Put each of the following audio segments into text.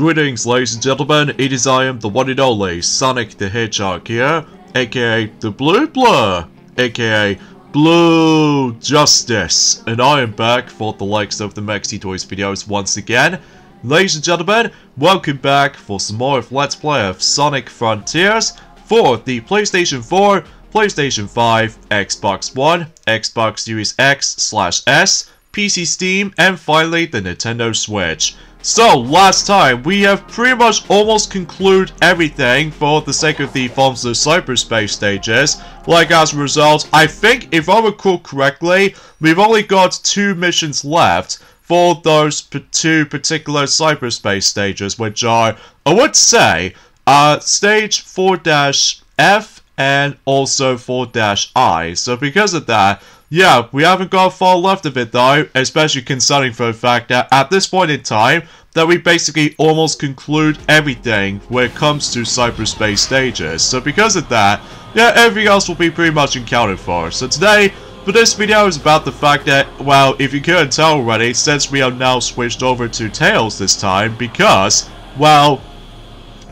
Greetings, ladies and gentlemen. It is I am the one and only Sonic the Hedgehog here, aka the Blue Blur, aka Blue Justice, and I am back for the likes of the Maxi Toys videos once again. Ladies and gentlemen, welcome back for some more of Let's Play of Sonic Frontiers for the PlayStation 4, PlayStation 5, Xbox One, Xbox Series X slash S, PC Steam, and finally the Nintendo Switch. So, last time, we have pretty much almost concluded everything for the sake of the forms of cyberspace stages. Like, as a result, I think, if I recall correctly, we've only got two missions left for those two particular cyberspace stages, which are, I would say, uh, stage 4-F and also 4-I. So because of that, yeah, we haven't got far left of it though, especially considering for the fact that at this point in time, that we basically almost conclude everything when it comes to cyberspace stages. So because of that, yeah, everything else will be pretty much accounted for. So today, for this video is about the fact that, well, if you couldn't tell already, since we have now switched over to Tails this time, because, well,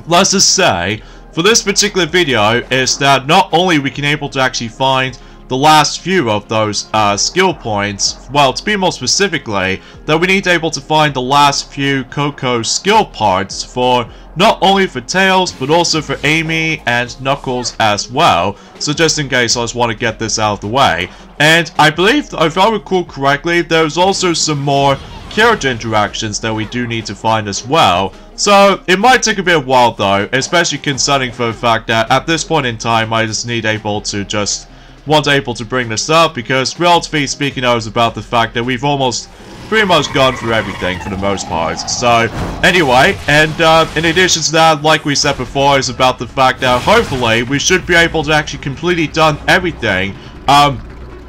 let's just say, for this particular video, is that not only we can able to actually find the last few of those uh, skill points, well, to be more specifically, that we need to able to find the last few Koco skill parts for not only for Tails, but also for Amy and Knuckles as well. So just in case, I just want to get this out of the way. And I believe, if I recall correctly, there's also some more character interactions that we do need to find as well. So, it might take a bit of while though, especially concerning for the fact that at this point in time, I just need able to just was able to bring this up because relatively speaking I was about the fact that we've almost pretty much gone through everything for the most part. So, anyway, and uh, in addition to that, like we said before, is about the fact that hopefully we should be able to actually completely done everything um,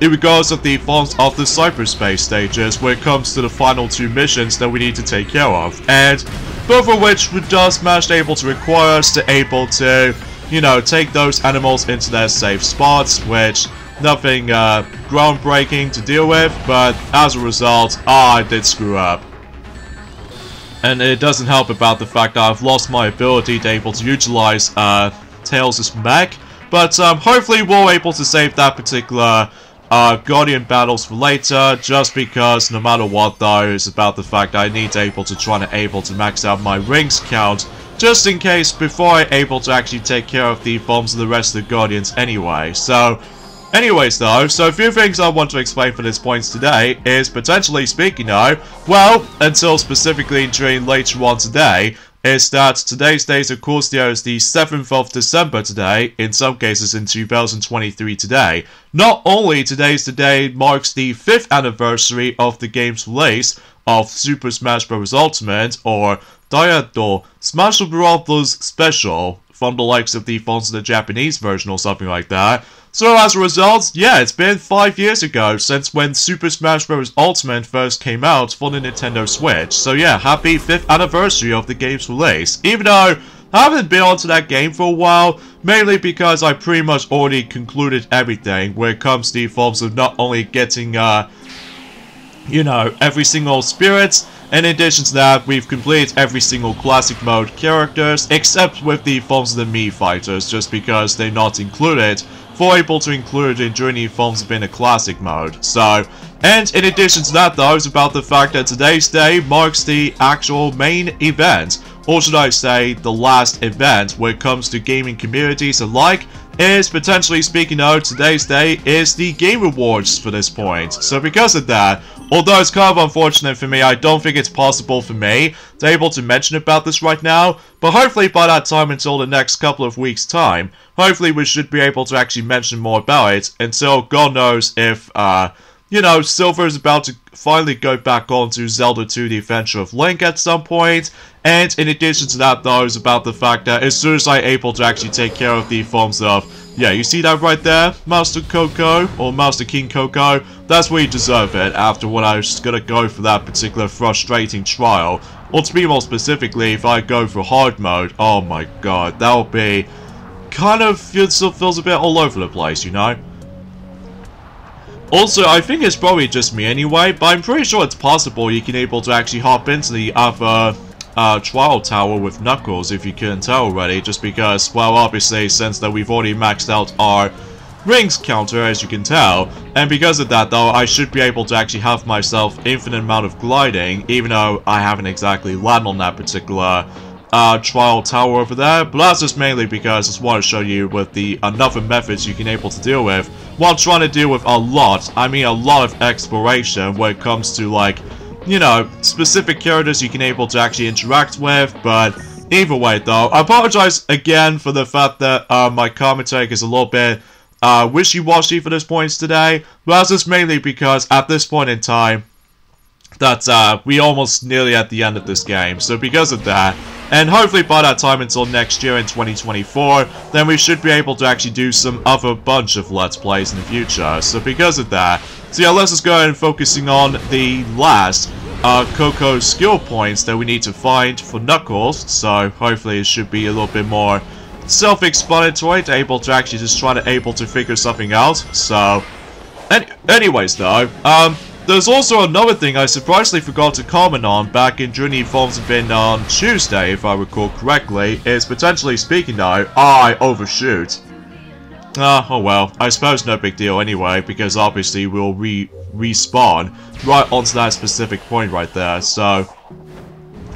in regards of the forms of the cyberspace stages when it comes to the final two missions that we need to take care of. And both of which would just manage able to require us to able to you know, take those animals into their safe spots, which nothing uh, groundbreaking to deal with, but as a result, I did screw up. And it doesn't help about the fact that I've lost my ability to able to utilize uh, Tails' mech, but um, hopefully we'll able to save that particular uh, Guardian battles for later, just because no matter what though, it's about the fact I need to able to try to able to max out my rings count just in case before I'm able to actually take care of the bombs of the rest of the Guardians anyway. So, anyways though, so a few things I want to explain for this points today is potentially speaking of, well, until specifically during later on today, is that today's date of course there is the 7th of December today, in some cases in 2023 today. Not only today's the day marks the 5th anniversary of the game's release of Super Smash Bros. Ultimate, or Daido Smash Bros. Special from the likes of the phones of the Japanese version or something like that. So as a result, yeah, it's been 5 years ago since when Super Smash Bros. Ultimate first came out for the Nintendo Switch. So yeah, happy 5th anniversary of the game's release. Even though I haven't been onto that game for a while, mainly because I pretty much already concluded everything when it comes to the forms of not only getting, uh, you know, every single spirit, in addition to that, we've completed every single classic mode characters, except with the forms of the Mii fighters, just because they're not included, for able to include in Journey forms in a classic mode. So, and in addition to that though, it's about the fact that today's day marks the actual main event, or should I say, the last event when it comes to gaming communities alike, is potentially speaking of today's day is the Game Awards for this point. So because of that, although it's kind of unfortunate for me, I don't think it's possible for me to able to mention about this right now, but hopefully by that time until the next couple of weeks time, hopefully we should be able to actually mention more about it until God knows if, uh, you know, Silver is about to finally go back on to Zelda 2 The Adventure of Link at some point. And in addition to that, though, is about the fact that as soon as I'm able to actually take care of the forms of, yeah, you see that right there? Master Koco, or Master King Koco? That's where you deserve it after what I was gonna go for that particular frustrating trial. Or to be more specifically, if I go for hard mode, oh my god, that would be kind of feels, feels a bit all over the place, you know? Also, I think it's probably just me anyway, but I'm pretty sure it's possible you can able to actually hop into the other uh, Trial Tower with Knuckles, if you couldn't tell already, just because, well, obviously, since that we've already maxed out our rings counter, as you can tell, and because of that, though, I should be able to actually have myself infinite amount of gliding, even though I haven't exactly landed on that particular uh, trial tower over there, but that's just mainly because I just want to show you with the another methods you can able to deal with, while trying to deal with a lot, I mean a lot of exploration when it comes to like, you know, specific characters you can able to actually interact with, but either way though, I apologize again for the fact that uh, my commentary is a little bit uh, wishy-washy for this point today, but that's just mainly because at this point in time, that uh, we almost nearly at the end of this game. So because of that, and hopefully by that time until next year in 2024, then we should be able to actually do some other bunch of Let's Plays in the future. So because of that, so yeah, let's just go ahead and focusing on the last uh, Koco skill points that we need to find for Knuckles. So hopefully it should be a little bit more self-explanatory to able to actually just try to able to figure something out. So, any anyways though, um, there's also another thing I surprisingly forgot to comment on back in Journey Forms Bin on Tuesday, if I recall correctly, is potentially speaking though, I overshoot. Ah, oh well, I suppose no big deal anyway, because obviously we'll re respawn right onto that specific point right there, so...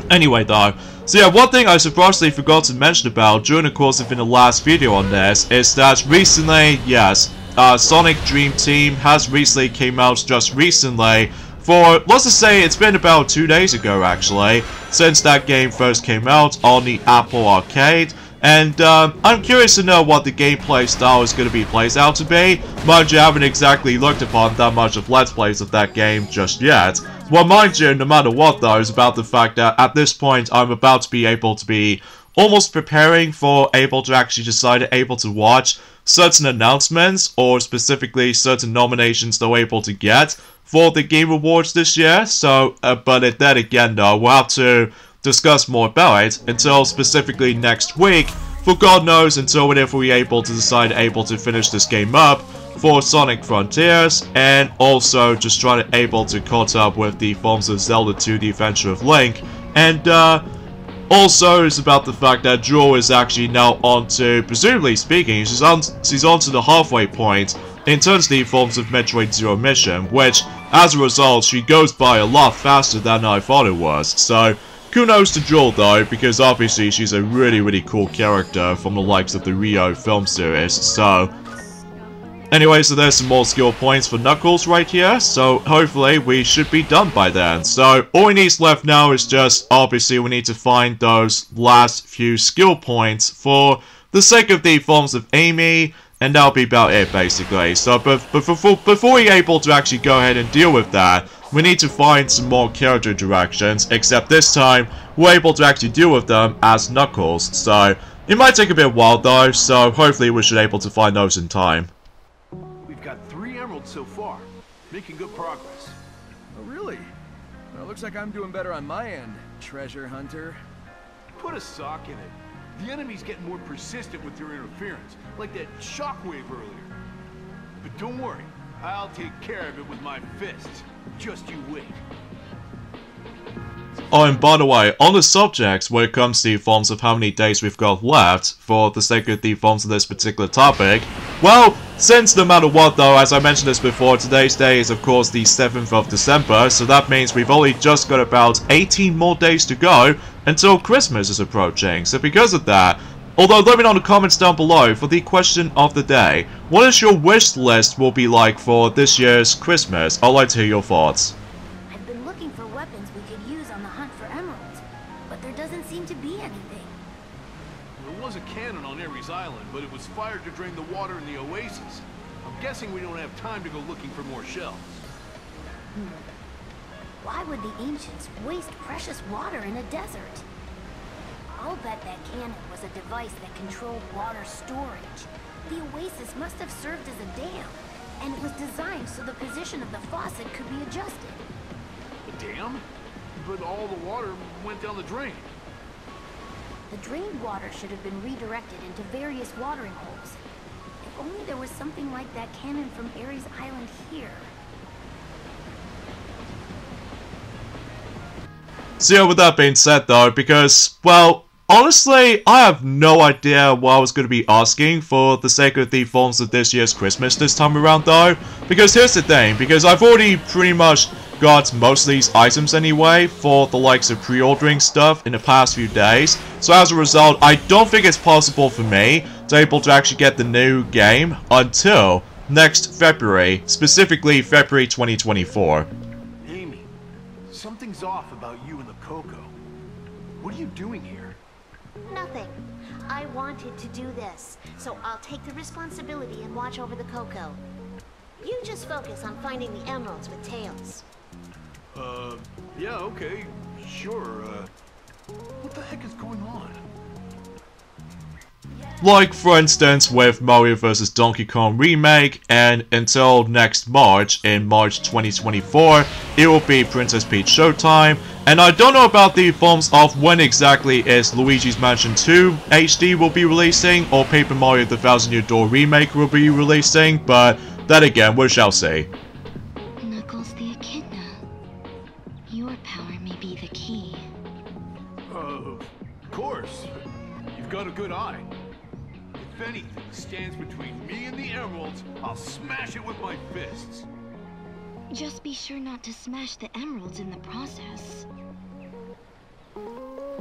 Anyway though, so yeah, one thing I surprisingly forgot to mention about during the course of in the last video on this is that recently, yes, uh, Sonic Dream Team has recently came out just recently for, let's just say it's been about two days ago actually, since that game first came out on the Apple Arcade. And um, I'm curious to know what the gameplay style is going to be placed out to be. Mind you, I haven't exactly looked upon that much of Let's Plays of that game just yet. Well, mind you, no matter what though, is about the fact that at this point I'm about to be able to be almost preparing for able to actually decide able to watch certain announcements or specifically certain nominations they're able to get for the Game Awards this year. So, uh, but then again though, we'll have to discuss more about it until specifically next week. For God knows until whenever we're able to decide able to finish this game up for Sonic Frontiers and also just trying to able to caught up with the forms of Zelda 2 The Adventure of Link and uh also, it's about the fact that Jewel is actually now on to, presumably speaking, she's on, she's on to the halfway point in terms of the forms of Metroid Zero Mission, which, as a result, she goes by a lot faster than I thought it was. So, kudos to Jewel though, because obviously she's a really, really cool character from the likes of the Rio film series, so Anyway, so there's some more skill points for Knuckles right here, so hopefully we should be done by then. So all we need left now is just, obviously we need to find those last few skill points for the sake of the forms of Amy, and that'll be about it basically. So but, but before, before we're able to actually go ahead and deal with that, we need to find some more character directions, except this time we're able to actually deal with them as Knuckles, so it might take a bit while though, so hopefully we should be able to find those in time. Making good progress. Oh, really? Well, looks like I'm doing better on my end, treasure hunter. Put a sock in it. The enemy's getting more persistent with their interference, like that shockwave earlier. But don't worry, I'll take care of it with my fists. Just you wait. Oh, and by the way, on the subject, when it comes to the forms of how many days we've got left, for the sake of the forms of this particular topic, well, since no matter what though, as I mentioned this before, today's day is of course the 7th of December, so that means we've only just got about 18 more days to go until Christmas is approaching. So because of that, although let me know in the comments down below for the question of the day, what is your wish list will be like for this year's Christmas? I'd like to hear your thoughts. Time to go looking for more shells. Hmm. Why would the ancients waste precious water in a desert? I'll bet that cannon was a device that controlled water storage. The oasis must have served as a dam, and it was designed so the position of the faucet could be adjusted. A dam? But all the water went down the drain. The drained water should have been redirected into various watering holes. Only there was something like that cannon from Ares Island here. So with that being said though, because, well, honestly, I have no idea what I was going to be asking for the sake of the forms of this year's Christmas this time around though. Because here's the thing, because I've already pretty much got most of these items anyway for the likes of pre-ordering stuff in the past few days. So as a result, I don't think it's possible for me to able to actually get the new game until next February, specifically February 2024. Amy, something's off about you and the Koco. What are you doing here? Nothing. I wanted to do this, so I'll take the responsibility and watch over the Koco. You just focus on finding the emeralds with Tails. Uh, yeah, okay, sure, uh... What the heck is going on? Like, for instance, with Mario vs. Donkey Kong Remake, and until next March, in March 2024, it will be Princess Peach Showtime, and I don't know about the forms of when exactly is Luigi's Mansion 2 HD will be releasing, or Paper Mario The Thousand Year Door Remake will be releasing, but that again, we shall see. Be sure not to smash the emeralds in the process.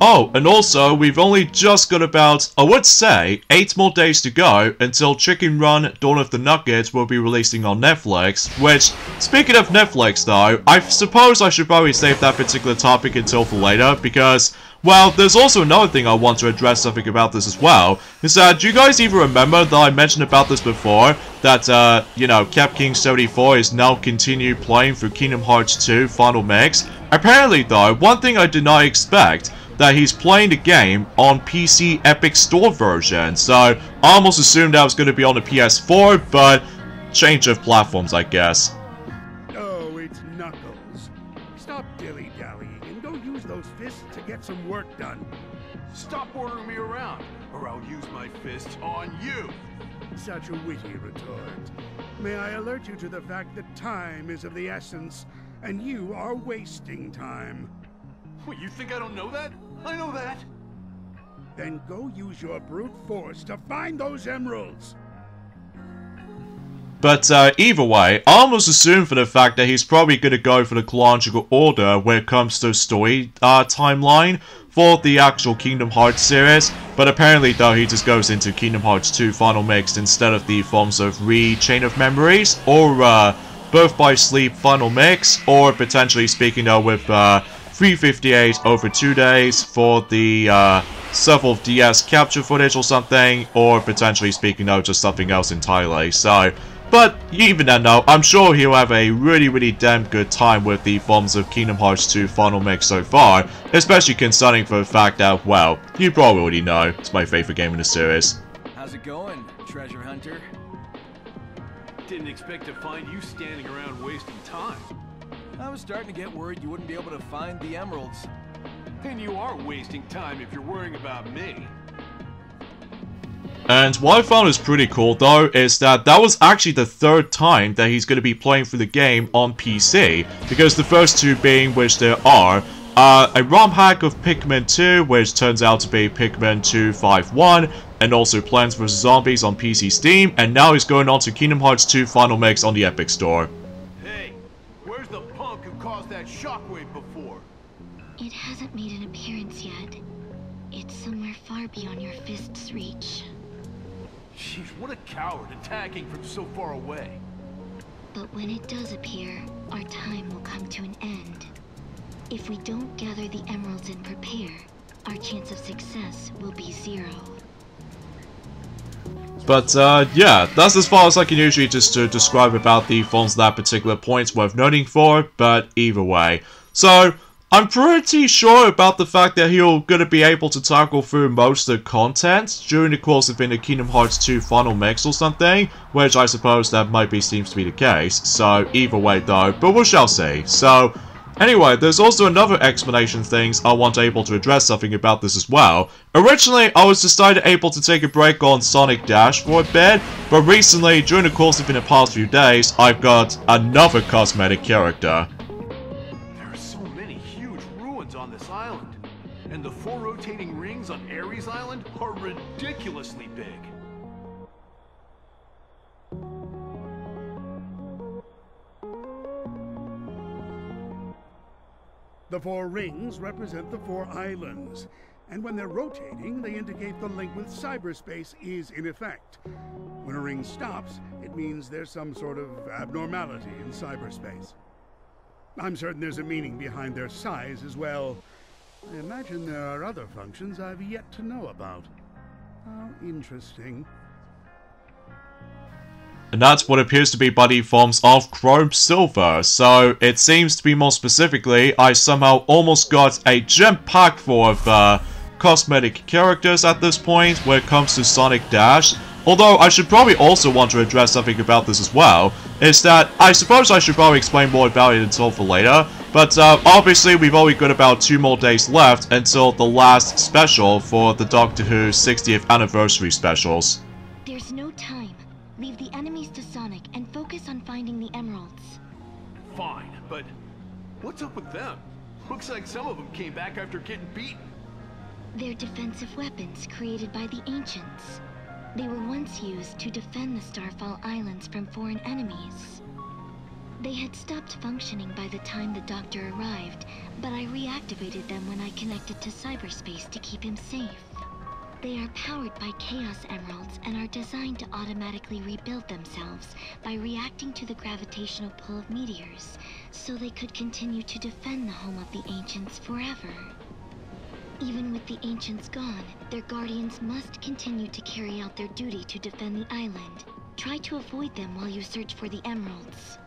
Oh, and also, we've only just got about, I would say, 8 more days to go until Chicken Run Dawn of the Nugget will be releasing on Netflix, which, speaking of Netflix though, I suppose I should probably save that particular topic until for later, because, well, there's also another thing I want to address something about this as well, is that, do you guys even remember that I mentioned about this before, that, uh, you know, Cap King 74 is now continue playing through Kingdom Hearts 2 Final Mix? Apparently though, one thing I did not expect that he's playing the game on PC Epic Store version. So I almost assumed that was going to be on the PS4, but change of platforms, I guess. Get some work done. Stop ordering me around, or I'll use my fists on you. Such a witty retort. May I alert you to the fact that time is of the essence, and you are wasting time. What, you think I don't know that? I know that. Then go use your brute force to find those emeralds. But uh, either way, I almost assume for the fact that he's probably going to go for the chronological order when it comes to story uh, timeline for the actual Kingdom Hearts series. But apparently though, he just goes into Kingdom Hearts 2 Final Mix instead of the forms of Re Chain of Memories or uh, Birth by Sleep Final Mix or potentially speaking though with uh, 358 over two days for the uh, several DS capture footage or something, or potentially speaking of just something else entirely. So, but even then though, I'm sure he'll have a really really damn good time with the forms of Kingdom Hearts 2 Final Mix so far, especially concerning for the fact that, well, you probably already know, it's my favorite game in the series. How's it going, treasure hunter? Didn't expect to find you standing around wasting time. I was starting to get worried you wouldn't be able to find the emeralds. And you are wasting time if you're worrying about me. And what I found is pretty cool though is that that was actually the third time that he's going to be playing through the game on PC, because the first two being which there are uh, a ROM hack of Pikmin 2, which turns out to be Pikmin 251, and also Plants vs. Zombies on PC Steam, and now he's going on to Kingdom Hearts 2 Final Mix on the Epic Store. Hey, where's the punk who caused that shockwave before? It hasn't made an appearance yet. It's somewhere far beyond your fist's reach. Jeez, what a coward attacking from so far away. But when it does appear, our time will come to an end. If we don't gather the emeralds and prepare, our chance of success will be zero. But uh, yeah, that's as far as I can usually just to describe about the forms of that particular point worth noting for, but either way. So, I'm pretty sure about the fact that he'll gonna be able to tackle through most of the content during the course of in the Kingdom Hearts 2 Final Mix or something, which I suppose that might be seems to be the case, so either way though, but we shall see. So, Anyway, there's also another explanation things I want able to address something about this as well. Originally, I was decided able to take a break on Sonic Dash for a bit, but recently, during the course of in the past few days, I've got another cosmetic character. The four rings represent the four islands, and when they're rotating, they indicate the link with cyberspace is in effect. When a ring stops, it means there's some sort of abnormality in cyberspace. I'm certain there's a meaning behind their size as well. I imagine there are other functions I've yet to know about. How interesting. And that's what appears to be body forms of Chrome Silver. So it seems to be more specifically, I somehow almost got a gem pack full of uh, cosmetic characters at this point when it comes to Sonic Dash. Although I should probably also want to address something about this as well, is that I suppose I should probably explain more about it until for later, but uh, obviously we've only got about two more days left until the last special for the Doctor Who 60th anniversary specials. There's no time. Leave the enemies to Sonic and focus on finding the emeralds. Fine, but what's up with them? Looks like some of them came back after getting beaten. They're defensive weapons created by the ancients. They were once used to defend the Starfall Islands from foreign enemies. They had stopped functioning by the time the Doctor arrived, but I reactivated them when I connected to cyberspace to keep him safe. They are powered by Chaos Emeralds and are designed to automatically rebuild themselves by reacting to the gravitational pull of meteors, so they could continue to defend the home of the Ancients forever. Even with the Ancients gone, their guardians must continue to carry out their duty to defend the island. Try to avoid them while you search for the emeralds.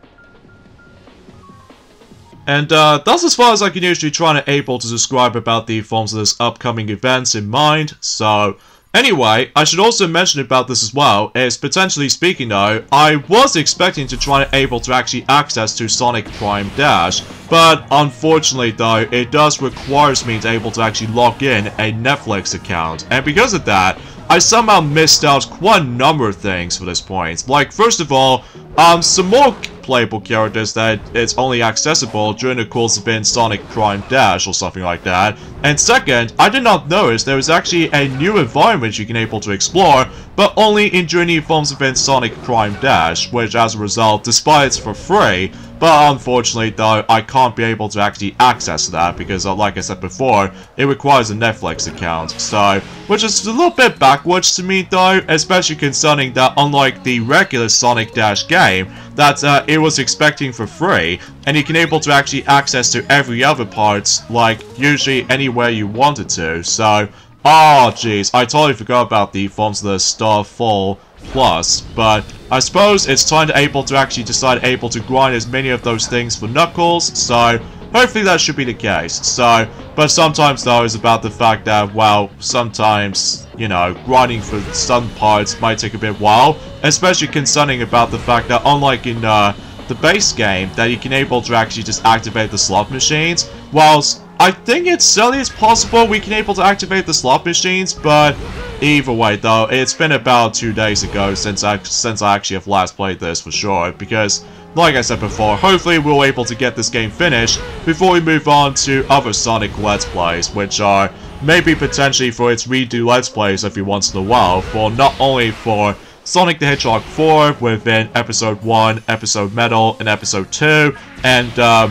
And uh, that's as far as I can usually try and able to describe about the forms of this upcoming events in mind, so... Anyway, I should also mention about this as well, is potentially speaking though, I was expecting to try and able to actually access to Sonic Prime Dash, but unfortunately though, it does requires me to able to actually log in a Netflix account, and because of that, I somehow missed out quite a number of things for this point. Like, first of all, um, some more playable characters that it's only accessible during the course of Sonic Prime Dash or something like that. And second, I did not notice there was actually a new environment you can able to explore, but only in Journey forms of Sonic Prime Dash, which as a result, despite it's for free, but unfortunately though, I can't be able to actually access that because uh, like I said before, it requires a Netflix account, so, which is a little bit backwards to me though, especially concerning that unlike the regular Sonic Dash game, that uh, it was expecting for free, and you can able to actually access to every other parts, like usually anywhere you wanted to, so, oh jeez, I totally forgot about the forms of the Starfall Plus, but I suppose it's time to able to actually decide able to grind as many of those things for Knuckles, so hopefully that should be the case. So, but sometimes though is about the fact that, well, sometimes, you know, grinding for some parts might take a bit while, especially concerning about the fact that unlike in uh, the base game, that you can able to actually just activate the slot machines, whilst I think it's certainly it's possible we can able to activate the slot machines, but either way though, it's been about two days ago since I since I actually have last played this for sure, because like I said before, hopefully we'll able to get this game finished before we move on to other Sonic Let's Plays, which are maybe potentially for its redo Let's Plays every once in a while, for not only for Sonic the Hedgehog 4 within Episode 1, Episode Metal, and Episode 2, and uh,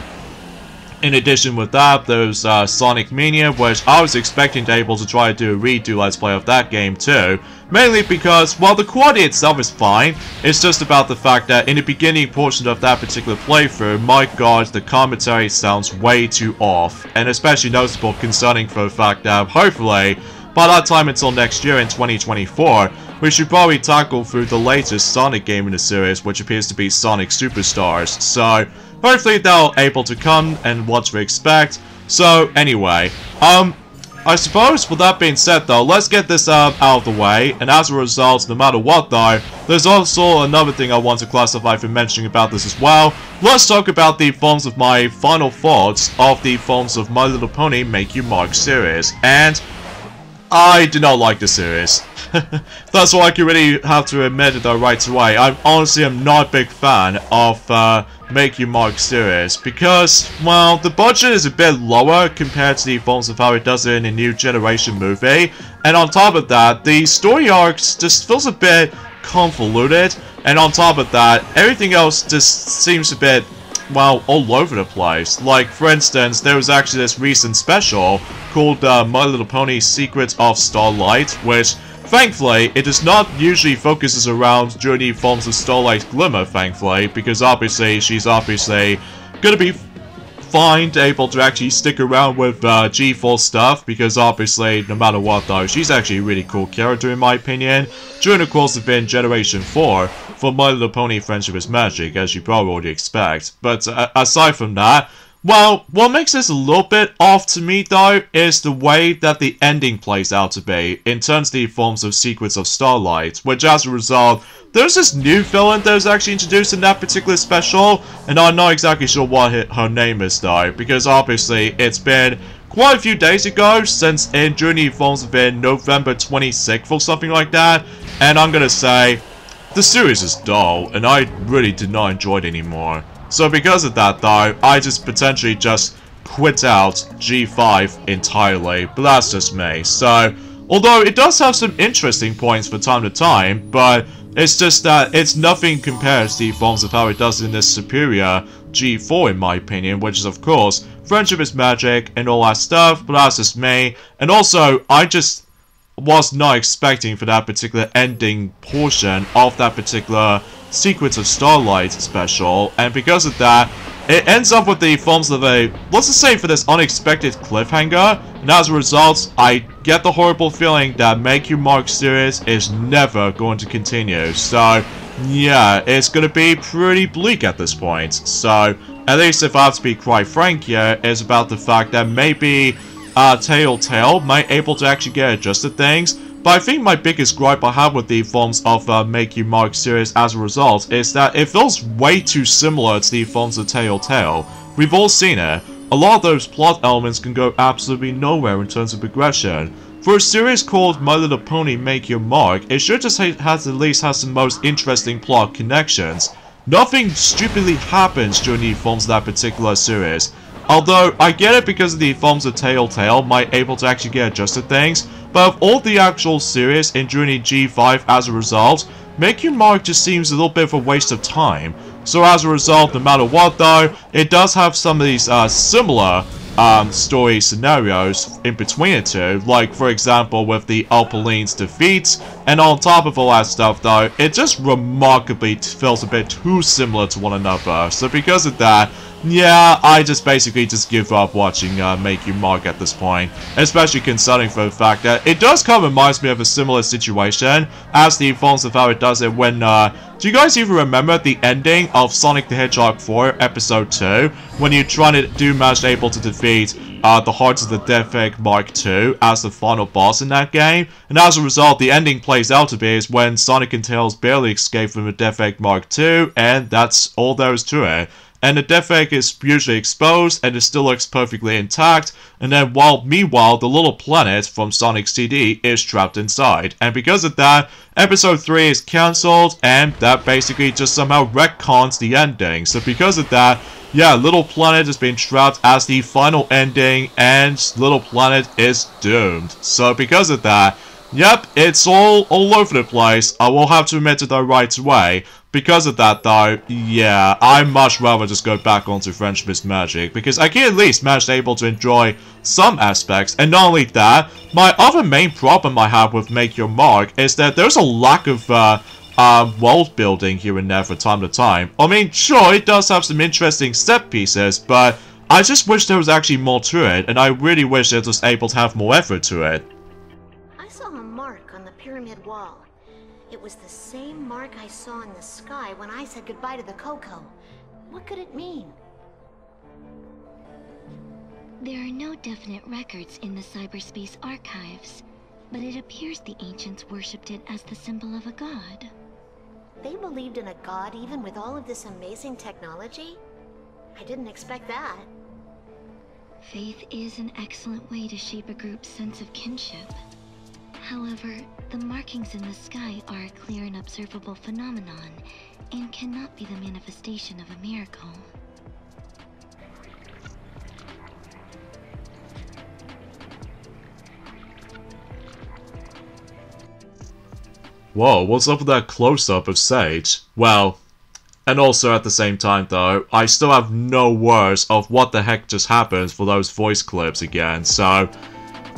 in addition with that, there's uh, Sonic Mania, which I was expecting to able to try to do a redo Let's Play of that game too. Mainly because, while the quality itself is fine, it's just about the fact that in the beginning portion of that particular playthrough, my god, the commentary sounds way too off. And especially noticeable concerning for the fact that, hopefully, by that time until next year in 2024, we should probably tackle through the latest Sonic game in the series, which appears to be Sonic Superstars. So, hopefully they're able to come and what to expect. So, anyway, um, I suppose with that being said though, let's get this uh, out of the way, and as a result, no matter what though, there's also another thing I want to classify for mentioning about this as well. Let's talk about the forms of my final thoughts of the forms of My Little Pony Make You Mark series, and I do not like the series. That's all I can really have to admit it though right away. I honestly am not a big fan of uh, Make You Mark series because, well, the budget is a bit lower compared to the forms of how it does it in a new generation movie. And on top of that, the story arcs just feels a bit convoluted. And on top of that, everything else just seems a bit, well, all over the place. Like, for instance, there was actually this recent special called uh, My Little Pony Secrets of Starlight, which, thankfully, it does not usually focuses around Journey forms of Starlight Glimmer, thankfully, because obviously she's obviously gonna be fine able to actually stick around with uh, G4 stuff, because obviously, no matter what though, she's actually a really cool character in my opinion, during the course of being Generation 4, for My Little Pony Friendship is Magic, as you probably already expect. But uh, aside from that, well, what makes this a little bit off to me though is the way that the ending plays out to be in terms of the forms of Secrets of Starlight, which as a result, there's this new villain that was actually introduced in that particular special, and I'm not exactly sure what her name is though, because obviously it's been quite a few days ago since in Journey Forms have been November 26th or something like that, and I'm gonna say, the series is dull, and I really did not enjoy it anymore. So because of that though, I just potentially just quit out G5 entirely, but that's just me. So, although it does have some interesting points from time to time, but it's just that it's nothing compared to the forms of how it does in this superior G4 in my opinion, which is of course, friendship is magic and all that stuff, but that's just me. And also, I just was not expecting for that particular ending portion of that particular Secrets of Starlight special, and because of that, it ends up with the forms of a, let's just say for this unexpected cliffhanger, and as a result, I get the horrible feeling that Make Your Mark series is never going to continue, so yeah, it's gonna be pretty bleak at this point, so at least if I have to be quite frank here, is about the fact that maybe uh, Telltale might able to actually get adjusted things, but I think my biggest gripe I have with the forms of uh, Make You Mark series as a result is that it feels way too similar to the forms of Telltale. We've all seen it. A lot of those plot elements can go absolutely nowhere in terms of progression. For a series called My Little Pony Make Your Mark, it should just has at least has the most interesting plot connections. Nothing stupidly happens during the forms of that particular series. Although, I get it because of the forms of Telltale might able to actually get adjusted things, but of all the actual series in Journey G5 as a result, making Mark just seems a little bit of a waste of time. So as a result, no matter what though, it does have some of these uh, similar um, story scenarios in between the two, like for example with the Opaline's defeat, and on top of all that stuff though, it just remarkably feels a bit too similar to one another, so because of that, yeah, I just basically just give up watching uh, Make You Mark at this point, especially considering for the fact that it does kind of reminds me of a similar situation as the forms of how it does it when, uh, do you guys even remember the ending of Sonic the Hedgehog 4 Episode 2, when you try to do manage able to defeat uh, the Hearts of the Death Egg Mark II as the final boss in that game, and as a result, the ending plays out to be is when Sonic and Tails barely escape from the Death Egg Mark II, and that's all there is to it and the egg is usually exposed and it still looks perfectly intact, and then while meanwhile the little planet from Sonic CD is trapped inside. And because of that, episode 3 is cancelled and that basically just somehow retcons the ending. So because of that, yeah, Little Planet has been trapped as the final ending and Little Planet is doomed. So because of that, Yep, it's all all over the place. I will have to admit it though right away. Because of that though, yeah, I'd much rather just go back onto Friendship is Magic because I can at least manage to able to enjoy some aspects. And not only that, my other main problem I have with Make Your Mark is that there's a lack of uh, uh, world building here and there from time to time. I mean, sure, it does have some interesting set pieces, but I just wish there was actually more to it, and I really wish it was able to have more effort to it. Same mark I saw in the sky when I said goodbye to the Koco. What could it mean? There are no definite records in the cyberspace archives, but it appears the ancients worshipped it as the symbol of a god. They believed in a god even with all of this amazing technology? I didn't expect that. Faith is an excellent way to shape a group's sense of kinship. However, the markings in the sky are a clear and observable phenomenon, and cannot be the manifestation of a miracle. Whoa, what's up with that close-up of Sage? Well, and also at the same time though, I still have no words of what the heck just happened for those voice clips again, so...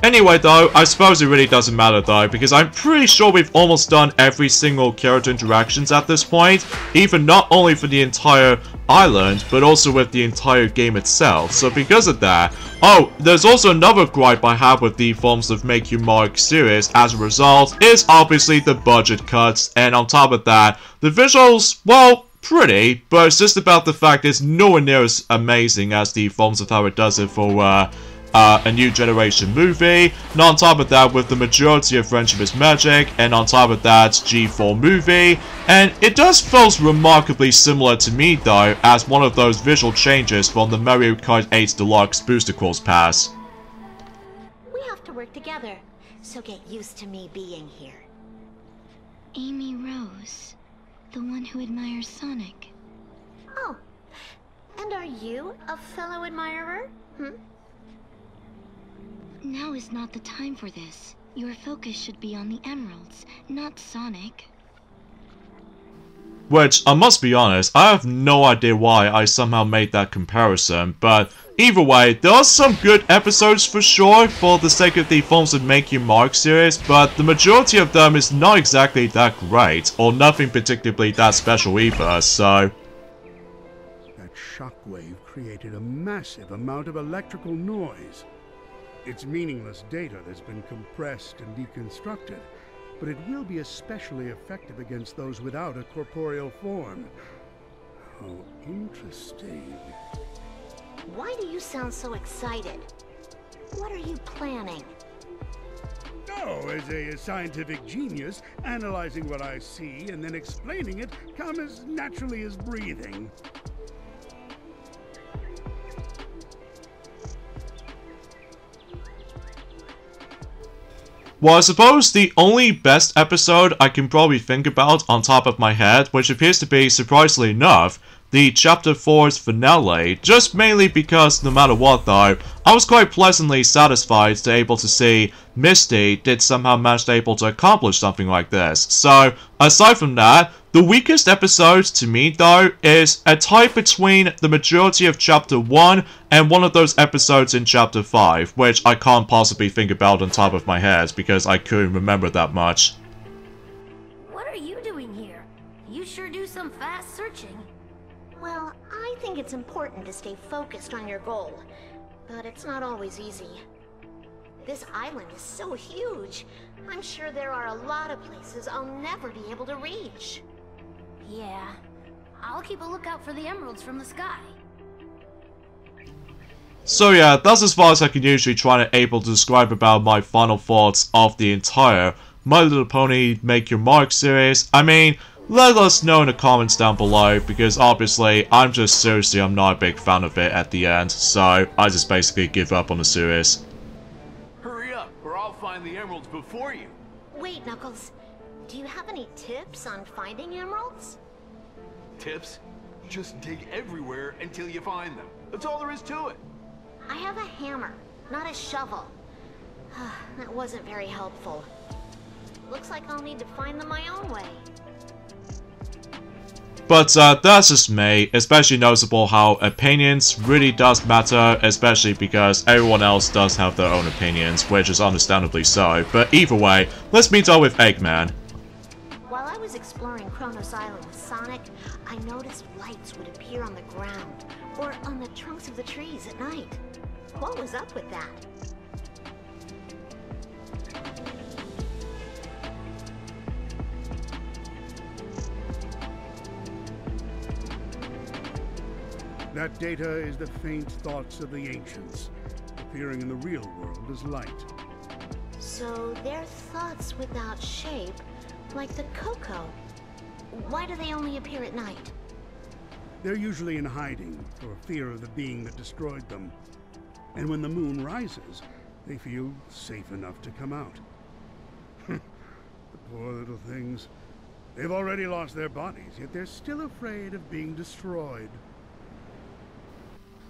Anyway though, I suppose it really doesn't matter though, because I'm pretty sure we've almost done every single character interactions at this point, even not only for the entire island, but also with the entire game itself. So because of that, oh, there's also another gripe I have with the forms of Make You Mark series as a result, is obviously the budget cuts, and on top of that, the visuals, well, pretty, but it's just about the fact it's nowhere near as amazing as the forms of how it does it for, uh, uh, a new generation movie, and on top of that with the majority of Friendship is Magic, and on top of that G4 movie, and it does feel remarkably similar to me though as one of those visual changes from the Mario Kart 8 Deluxe Booster Course Pass. We have to work together, so get used to me being here. Amy Rose, the one who admires Sonic. Oh, and are you a fellow admirer? Hmm? Now is not the time for this. Your focus should be on the emeralds, not Sonic. Which, I must be honest, I have no idea why I somehow made that comparison, but either way, there are some good episodes for sure for the sake of the Forms That Make You Mark series, but the majority of them is not exactly that great, or nothing particularly that special either, so... That shockwave created a massive amount of electrical noise. It's meaningless data that's been compressed and deconstructed, but it will be especially effective against those without a corporeal form. How interesting. Why do you sound so excited? What are you planning? Oh, as a scientific genius, analyzing what I see and then explaining it come as naturally as breathing. Well, I suppose the only best episode I can probably think about on top of my head, which appears to be, surprisingly enough, the Chapter 4's finale, just mainly because, no matter what though, I was quite pleasantly satisfied to able to see Misty did somehow manage to able to accomplish something like this. So, aside from that, the weakest episode to me though is a tie between the majority of Chapter 1 and one of those episodes in Chapter 5, which I can't possibly think about on top of my head because I couldn't remember that much. Think it's important to stay focused on your goal, but it's not always easy. This island is so huge. I'm sure there are a lot of places I'll never be able to reach. Yeah. I'll keep a lookout for the emeralds from the sky. So yeah, that's as far as I can usually try to able to describe about my final thoughts of the entire My Little Pony Make Your Mark series. I mean, let us know in the comments down below, because obviously, I'm just seriously, I'm not a big fan of it at the end, so I just basically give up on the series. Hurry up, or I'll find the emeralds before you. Wait, Knuckles. Do you have any tips on finding emeralds? Tips? Just dig everywhere until you find them. That's all there is to it. I have a hammer, not a shovel. that wasn't very helpful. Looks like I'll need to find them my own way. But uh, that's just me, especially noticeable how opinions really does matter, especially because everyone else does have their own opinions, which is understandably so. But either way, let's meet up with Eggman. While I was exploring Kronos Island with Sonic, I noticed lights would appear on the ground, or on the trunks of the trees at night. What was up with that? That data is the faint thoughts of the ancients, appearing in the real world as light. So they're thoughts without shape, like the Koco. Why do they only appear at night? They're usually in hiding for fear of the being that destroyed them. And when the moon rises, they feel safe enough to come out. the poor little things. They've already lost their bodies, yet they're still afraid of being destroyed.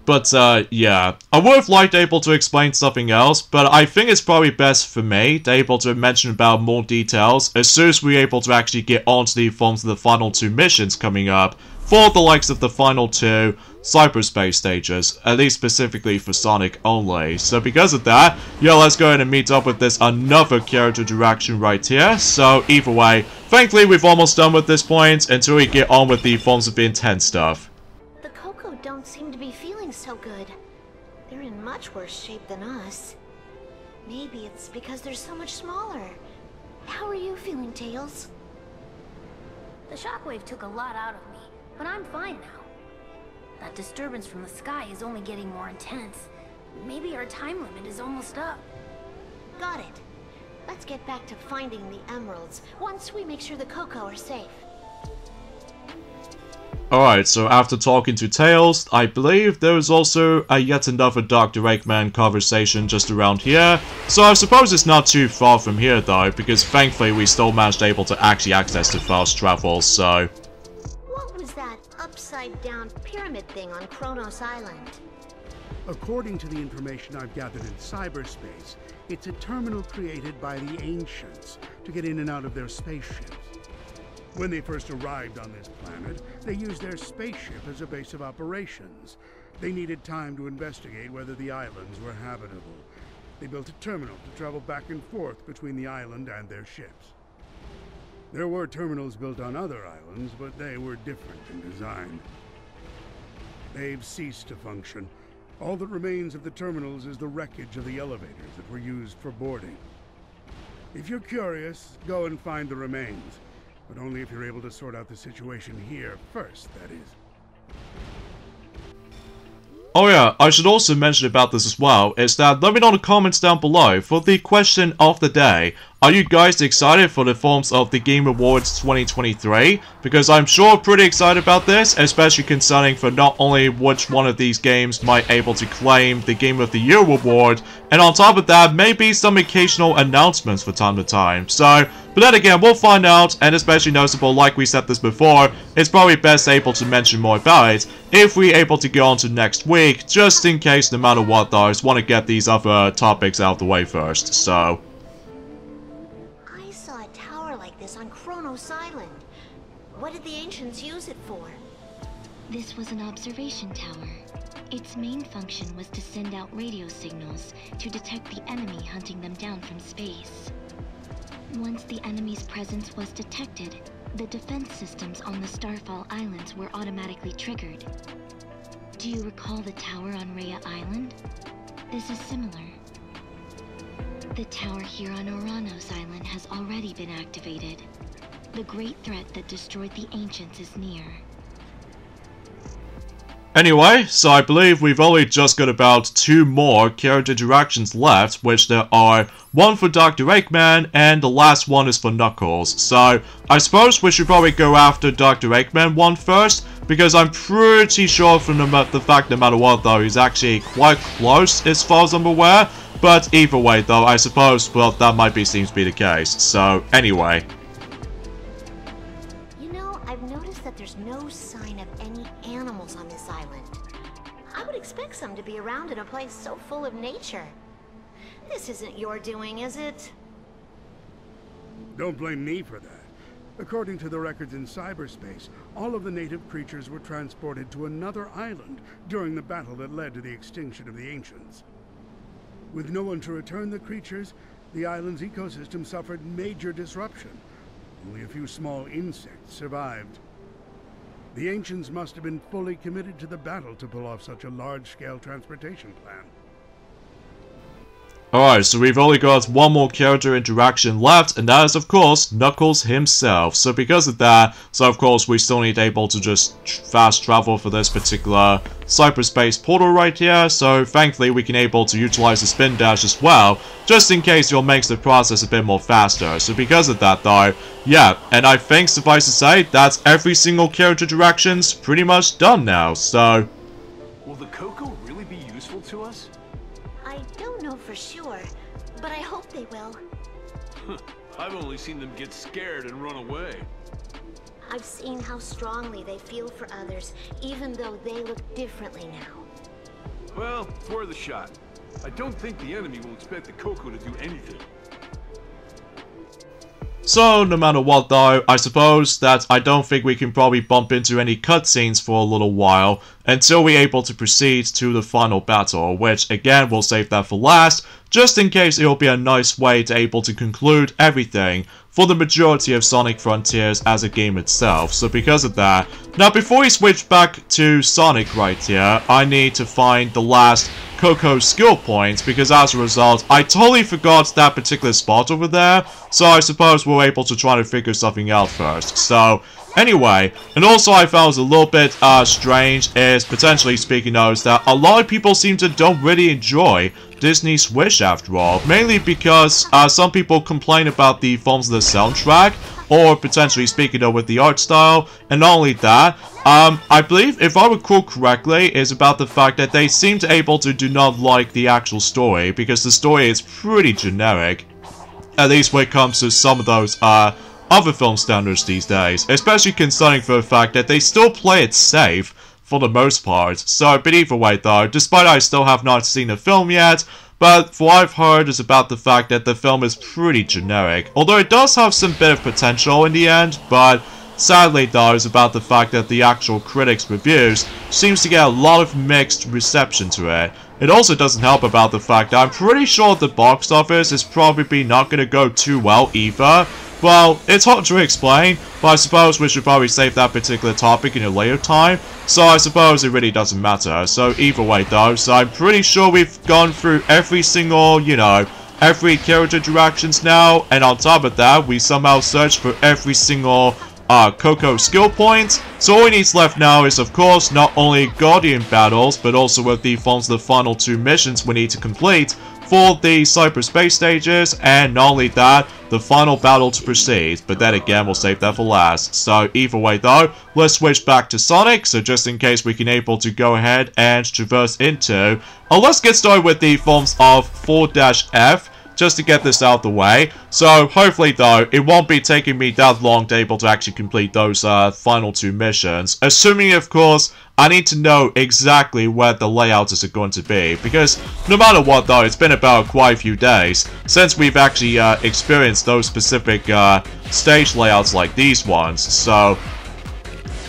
But uh, yeah, I would have liked able to explain something else, but I think it's probably best for me to able to mention about more details as soon as we're able to actually get onto the forms of the final two missions coming up for the likes of the final two cyberspace stages, at least specifically for Sonic only. So because of that, yeah, let's go ahead and meet up with this another character direction right here. So either way, thankfully we've almost done with this point until we get on with the forms of the intense stuff. So good. They're in much worse shape than us. Maybe it's because they're so much smaller. How are you feeling, Tails? The shockwave took a lot out of me, but I'm fine now. That disturbance from the sky is only getting more intense. Maybe our time limit is almost up. Got it. Let's get back to finding the emeralds once we make sure the Koco are safe. Alright, so after talking to Tails, I believe there is also a yet another Dr. Eggman conversation just around here. So I suppose it's not too far from here though, because thankfully we still managed able to actually access the fast travel, so... What was that upside down pyramid thing on Kronos Island? According to the information I've gathered in cyberspace, it's a terminal created by the Ancients to get in and out of their spaceships. When they first arrived on this planet, they used their spaceship as a base of operations. They needed time to investigate whether the islands were habitable. They built a terminal to travel back and forth between the island and their ships. There were terminals built on other islands, but they were different in design. They've ceased to function. All that remains of the terminals is the wreckage of the elevators that were used for boarding. If you're curious, go and find the remains. But only if you're able to sort out the situation here first, that is. Oh yeah, I should also mention about this as well, is that let me know in the comments down below for the question of the day. Are you guys excited for the forms of the Game Awards 2023? Because I'm sure pretty excited about this, especially concerning for not only which one of these games might able to claim the Game of the Year award, and on top of that, maybe some occasional announcements for time to time. So, but then again, we'll find out, and especially noticeable, like we said this before, it's probably best able to mention more about it if we're able to go on to next week, just in case no matter what though, I just want to get these other topics out of the way first, so... was an observation tower. Its main function was to send out radio signals to detect the enemy hunting them down from space. Once the enemy's presence was detected, the defense systems on the Starfall Islands were automatically triggered. Do you recall the tower on Rhea Island? This is similar. The tower here on Ouranos Island has already been activated. The great threat that destroyed the Ancients is near. Anyway, so I believe we've only just got about two more character interactions left, which there are one for Dr. Eggman, and the last one is for Knuckles. So, I suppose we should probably go after Dr. Eggman one first, because I'm pretty sure from the, the fact no matter what though, he's actually quite close as far as I'm aware. But either way though, I suppose, well, that might be seems to be the case. So, anyway. To be around in a place so full of nature. This isn't your doing, is it? Don't blame me for that. According to the records in cyberspace, all of the native creatures were transported to another island during the battle that led to the extinction of the Ancients. With no one to return the creatures, the island's ecosystem suffered major disruption. Only a few small insects survived. The Ancients must have been fully committed to the battle to pull off such a large-scale transportation plan. Alright, so we've only got one more character interaction left, and that is of course Knuckles himself. So because of that, so of course we still need able to just fast travel for this particular cyberspace portal right here, so thankfully we can able to utilize the spin dash as well, just in case you'll make the process a bit more faster. So because of that though, yeah, and I think suffice to say, that's every single character interaction's pretty much done now, so... Will they will. I've only seen them get scared and run away. I've seen how strongly they feel for others, even though they look differently now. Well, it's worth a shot. I don't think the enemy will expect the Koco to do anything. So, no matter what though, I suppose that I don't think we can probably bump into any cutscenes for a little while until we're able to proceed to the final battle, which again, we'll save that for last, just in case it'll be a nice way to able to conclude everything for the majority of Sonic Frontiers as a game itself, so because of that, now before we switch back to Sonic right here, I need to find the last Koco skill points, because as a result, I totally forgot that particular spot over there, so I suppose we're able to try to figure something out first. So, Anyway, and also I found it a little bit uh, strange is, potentially speaking is that a lot of people seem to don't really enjoy Disney's Wish after all. Mainly because uh, some people complain about the forms of the soundtrack, or potentially speaking with the art style, and not only that, um, I believe, if I recall correctly, is about the fact that they seem to able to do not like the actual story, because the story is pretty generic. At least when it comes to some of those, uh, other film standards these days, especially concerning for the fact that they still play it safe for the most part. So, but either way though, despite I still have not seen the film yet, but what I've heard is about the fact that the film is pretty generic. Although it does have some bit of potential in the end, but sadly though is about the fact that the actual critics' reviews seems to get a lot of mixed reception to it. It also doesn't help about the fact that I'm pretty sure the box office is probably not going to go too well either, well, it's hard to explain, but I suppose we should probably save that particular topic in a later time, so I suppose it really doesn't matter. So either way though, so I'm pretty sure we've gone through every single, you know, every character directions now, and on top of that, we somehow searched for every single uh, Koco skill points. So all we need left now is of course not only Guardian battles, but also with the forms the final two missions we need to complete, for the cyberspace stages, and not only that, the final battle to proceed, but then again, we'll save that for last. So either way though, let's switch back to Sonic, so just in case we can able to go ahead and traverse into, uh, let's get started with the forms of 4-F, just to get this out of the way. So hopefully though, it won't be taking me that long to able to actually complete those uh, final two missions. Assuming of course, I need to know exactly where the layouts are going to be. Because no matter what though, it's been about quite a few days since we've actually uh, experienced those specific uh, stage layouts like these ones. So,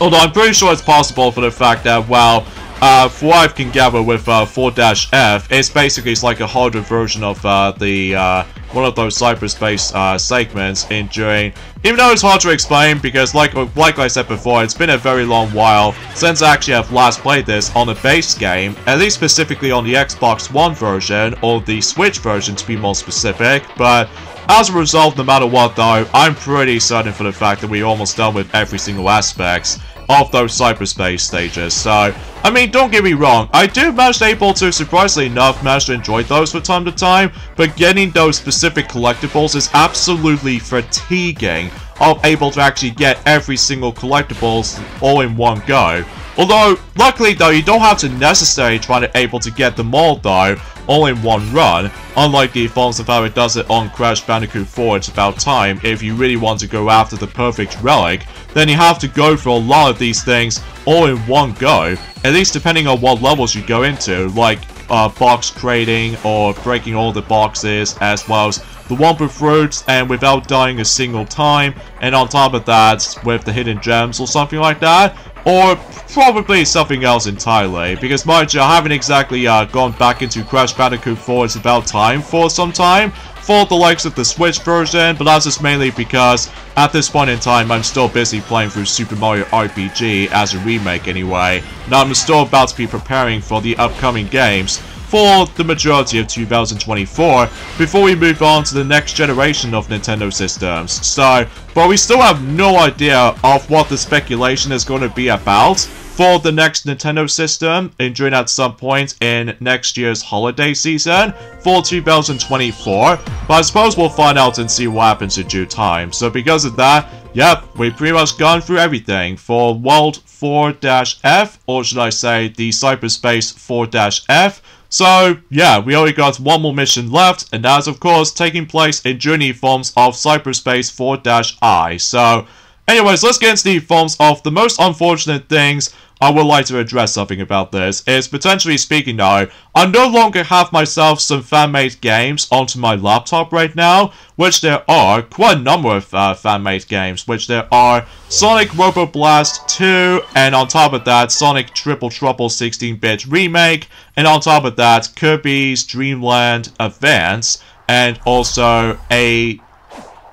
although I'm pretty sure it's possible for the fact that, well, uh, for what I can gather with uh, 4-F, it's basically it's like a harder version of uh, the uh, one of those cyberspace uh, segments in during. Even though it's hard to explain because, like like I said before, it's been a very long while since I actually have last played this on the base game, at least specifically on the Xbox One version or the Switch version to be more specific. But as a result, no matter what though, I'm pretty certain for the fact that we're almost done with every single aspect of those cyberspace stages. So, I mean, don't get me wrong, I do manage able to, surprisingly enough, manage to enjoy those from time to time, but getting those specific collectibles is absolutely fatiguing of able to actually get every single collectibles all in one go. Although, luckily though, you don't have to necessarily try to able to get them all though, all in one run, unlike the forms of how it does it on Crash Bandicoot 4 It's About Time, if you really want to go after the perfect relic, then you have to go for a lot of these things all in one go, at least depending on what levels you go into, like uh, box crating or breaking all the boxes, as well as the Wumpa Fruits and without dying a single time, and on top of that, with the hidden gems or something like that, or probably something else entirely, because mind you, I haven't exactly uh, gone back into Crash Bandicoot 4 It's About Time for some time, for the likes of the Switch version, but that's just mainly because at this point in time I'm still busy playing through Super Mario RPG as a remake anyway. Now I'm still about to be preparing for the upcoming games, for the majority of 2024 before we move on to the next generation of Nintendo systems. So, but we still have no idea of what the speculation is going to be about for the next Nintendo system during at some point in next year's holiday season for 2024. But I suppose we'll find out and see what happens in due time. So because of that, yep, we've pretty much gone through everything for World 4-F, or should I say the Cyberspace 4-F, so, yeah, we only got one more mission left, and that's of course taking place in Journey forms of Cyberspace 4-I. So, anyways, let's get into the forms of the most unfortunate things I would like to address something about this, is potentially speaking though, I no longer have myself some fan-made games onto my laptop right now, which there are quite a number of uh, fan-made games, which there are Sonic Robo Blast 2, and on top of that, Sonic Triple Trouble 16-bit remake, and on top of that, Kirby's Dream Land Advance, and also a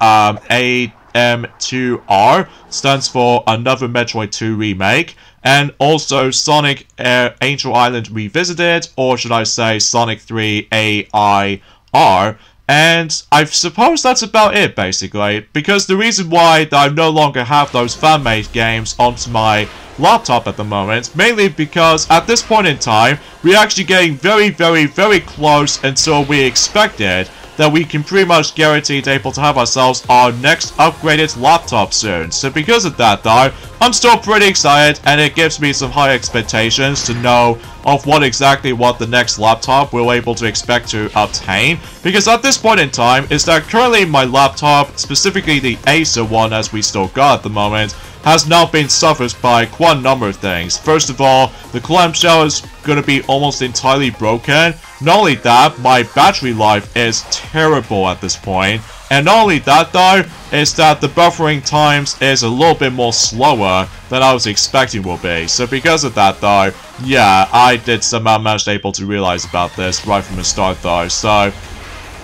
um, AM2R stands for Another Metroid 2 Remake, and also Sonic uh, Angel Island Revisited, or should I say Sonic 3 AIR, and I suppose that's about it, basically, because the reason why I no longer have those fan-made games onto my laptop at the moment, mainly because at this point in time, we're actually getting very, very, very close until we expected that we can pretty much guaranteed able to have ourselves our next upgraded laptop soon. So because of that though, I'm still pretty excited and it gives me some high expectations to know of what exactly what the next laptop we're able to expect to obtain. Because at this point in time, is that currently my laptop, specifically the Acer one as we still got at the moment, has now been suffered by quite a number of things. First of all, the clamshell is going to be almost entirely broken. Not only that, my battery life is terrible at this point. And not only that though, is that the buffering times is a little bit more slower than I was expecting will be. So because of that though, yeah, I did somehow manage able to realize about this right from the start though. So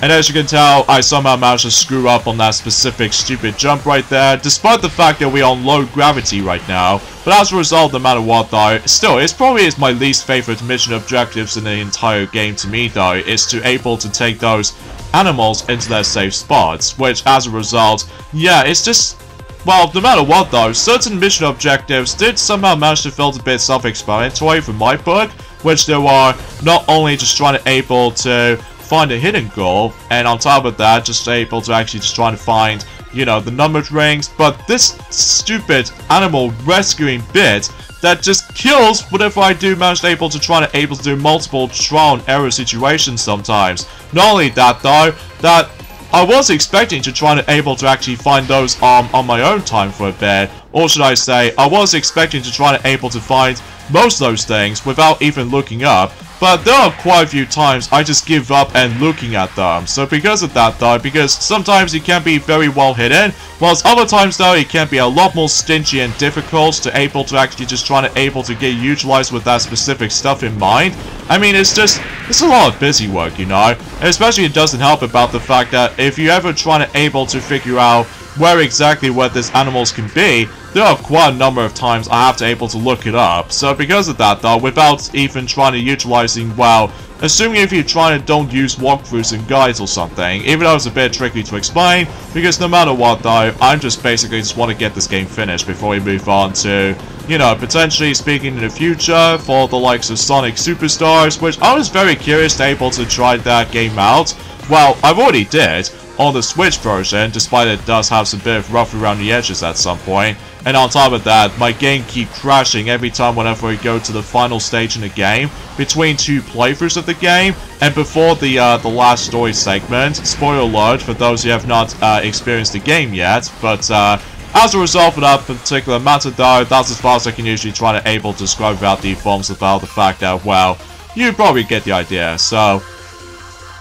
and as you can tell, I somehow managed to screw up on that specific stupid jump right there, despite the fact that we're on low gravity right now. But as a result, no matter what though, still, it's probably is my least favorite mission objectives in the entire game to me though, is to able to take those animals into their safe spots, which as a result, yeah, it's just well, no matter what though, certain mission objectives did somehow manage to feel a bit self-explanatory from my book, which there are not only just trying to able to find a hidden goal, and on top of that, just able to actually just try to find, you know, the numbered rings, but this stupid animal rescuing bit that just kills whatever I do manage able to try to able to do multiple trial and error situations sometimes. Not only that though, that I was expecting to try to able to actually find those um, on my own time for a bit, or should I say, I was expecting to try to able to find most of those things without even looking up, but there are quite a few times I just give up and looking at them. So because of that though, because sometimes it can be very well hidden, whilst other times though it can be a lot more stingy and difficult to able to actually just try to able to get utilized with that specific stuff in mind. I mean it's just, it's a lot of busy work, you know? And especially it doesn't help about the fact that if you ever try to able to figure out where exactly where these animals can be, there are quite a number of times I have to able to look it up. So because of that though, without even trying to utilizing, well, assuming if you're trying to don't use walkthroughs and guides or something, even though it's a bit tricky to explain, because no matter what though, I'm just basically just want to get this game finished before we move on to, you know, potentially speaking in the future for the likes of Sonic Superstars, which I was very curious to able to try that game out. Well, I've already did, on the Switch version, despite it does have some bit of rough around the edges at some point. And on top of that, my game keeps crashing every time whenever I go to the final stage in the game, between two playthroughs of the game, and before the uh, the last story segment. Spoiler alert for those who have not uh, experienced the game yet, but uh, as a result of that particular matter though, that's as far as I can usually try to able to describe about the forms about the fact that, well, you probably get the idea, so...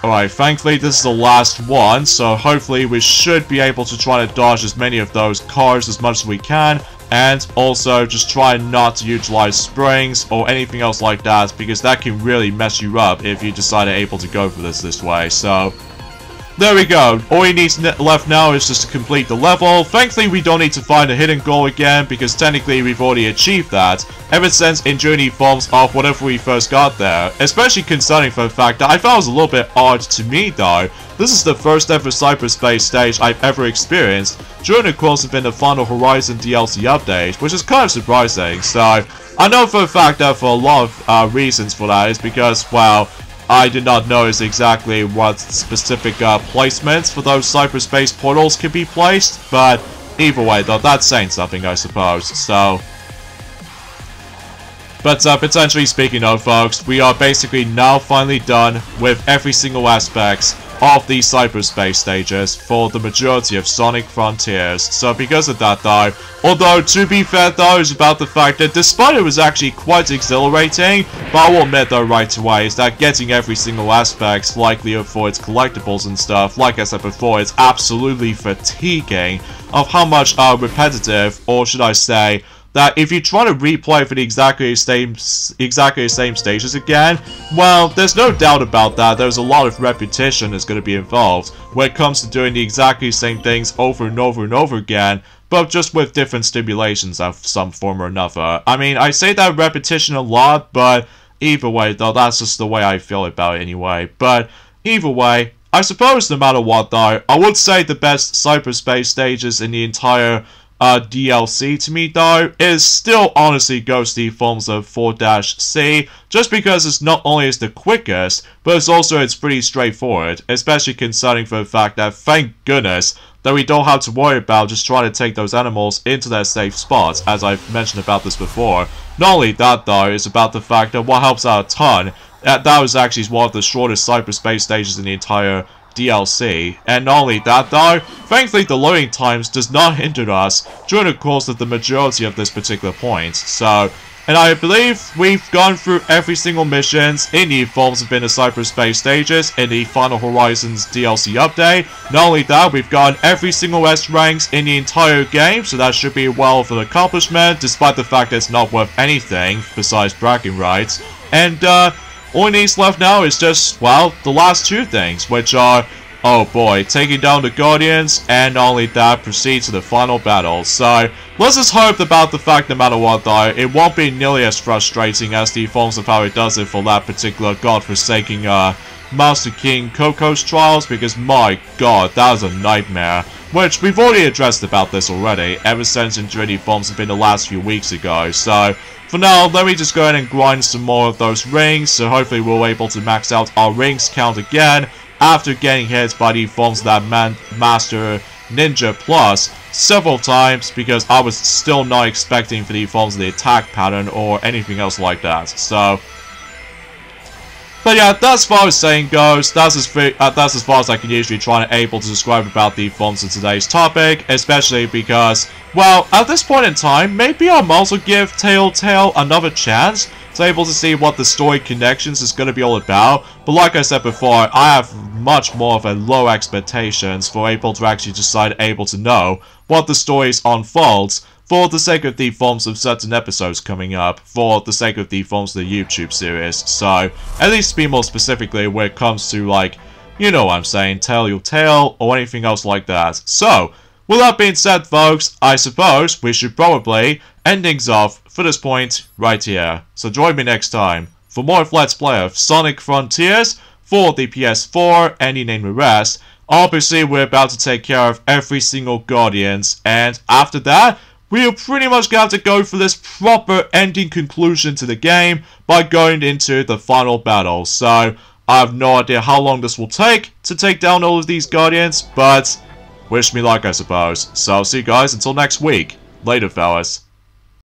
Alright, thankfully this is the last one, so hopefully we should be able to try to dodge as many of those cars as much as we can, and also just try not to utilize springs or anything else like that, because that can really mess you up if you decide to able to go for this this way, so... There we go. All he needs left now is just to complete the level. Thankfully, we don't need to find a hidden goal again, because technically we've already achieved that, ever since in Journey forms of whatever we first got there. Especially concerning for the fact that I found it was a little bit odd to me though. This is the first ever cyberspace stage I've ever experienced during the course of the Final Horizon DLC update, which is kind of surprising, so... I know for a fact that for a lot of uh, reasons for that is because, well, I did not notice exactly what specific uh, placements for those cyberspace portals could be placed, but either way though, that's saying something I suppose, so... But uh, potentially speaking of folks, we are basically now finally done with every single aspect of the cyberspace stages for the majority of Sonic Frontiers. So because of that though, although to be fair though is about the fact that despite it was actually quite exhilarating, but I will admit though right away is that getting every single aspect likely its collectibles and stuff, like I said before, it's absolutely fatiguing of how much uh, repetitive, or should I say, that if you try to replay for the exactly same exactly the same stages again, well, there's no doubt about that. There's a lot of repetition that's going to be involved when it comes to doing the exactly same things over and over and over again, but just with different stimulations of some form or another. I mean, I say that repetition a lot, but either way, though, that's just the way I feel about it anyway. But either way, I suppose no matter what, though, I would say the best cyberspace stages in the entire uh, DLC to me though is still honestly Ghostly Forms of 4-C just because it's not only is the quickest but it's also it's pretty straightforward especially concerning for the fact that thank goodness that we don't have to worry about just trying to take those animals into their safe spots as I've mentioned about this before. Not only that though is about the fact that what helps out a ton that, that was actually one of the shortest cyberspace stages in the entire DLC. And not only that though, thankfully the loading times does not hinder us during the course of the majority of this particular point. So, and I believe we've gone through every single missions in the forms of inner cyberspace stages in the Final Horizons DLC update. Not only that, we've gotten every single S ranks in the entire game, so that should be well of an accomplishment, despite the fact that it's not worth anything besides bragging rights. And, uh, all he needs left now is just, well, the last two things, which are, oh boy, taking down the Guardians, and only that, proceed to the final battle. So, let's just hope about the fact, no matter what though, it won't be nearly as frustrating as the forms of how it does it for that particular godforsaking, uh, Master King Koco's trials, because my god, that was a nightmare. Which, we've already addressed about this already, ever since Infinity Forms have been the last few weeks ago, so... For now, let me just go ahead and grind some more of those rings, so hopefully we're able to max out our rings count again after getting hit by the forms that man Master Ninja Plus several times because I was still not expecting for the forms of the attack pattern or anything else like that. So, but yeah, that's far as saying goes. That's as uh, that's as far as I can usually try and able to describe about the forms of today's topic, especially because, well, at this point in time, maybe I'll also give Telltale another chance to able to see what the story connections is going to be all about. But like I said before, I have much more of a low expectations for able to actually decide able to know what the stories unfolds for the sake of the forms of certain episodes coming up, for the sake of the forms of the YouTube series. So, at least to be more specifically when it comes to, like, you know what I'm saying, tell your tale, or anything else like that. So, with that being said, folks, I suppose we should probably end things off for this point right here. So join me next time for more of Let's Play of Sonic Frontiers for the PS4 and the name the rest. Obviously, we're about to take care of every single Guardians, and after that, we are pretty much going to go for this proper ending conclusion to the game by going into the final battle. So, I have no idea how long this will take to take down all of these Guardians, but wish me luck, I suppose. So, I'll see you guys until next week. Later, fellas.